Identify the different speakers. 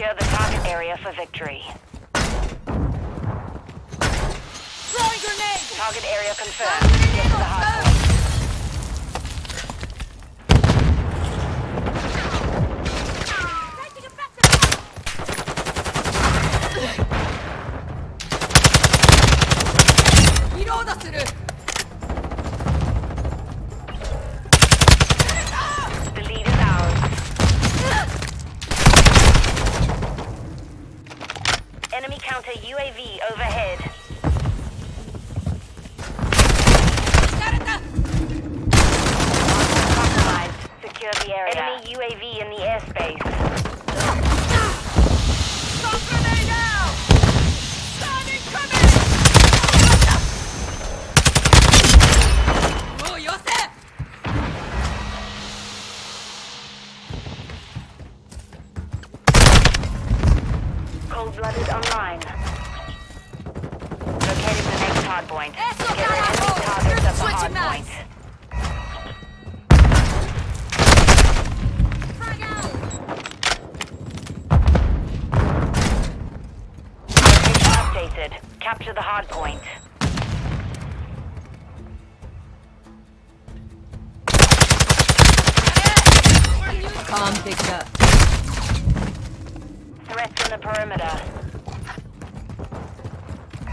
Speaker 1: Secure the target area for victory. Throwing grenade! Target area confirmed. Get to the hard. Reload counter UAV overhead. Secure the area. Enemy UAV in the airspace. Cold-blooded online. Locating the next hard point.
Speaker 2: Eso,
Speaker 1: Get enemy targets at the hard
Speaker 2: Switching
Speaker 1: point.
Speaker 2: mags.
Speaker 1: Location updated. Capture the hard point.
Speaker 2: Com picked up.
Speaker 1: The perimeter.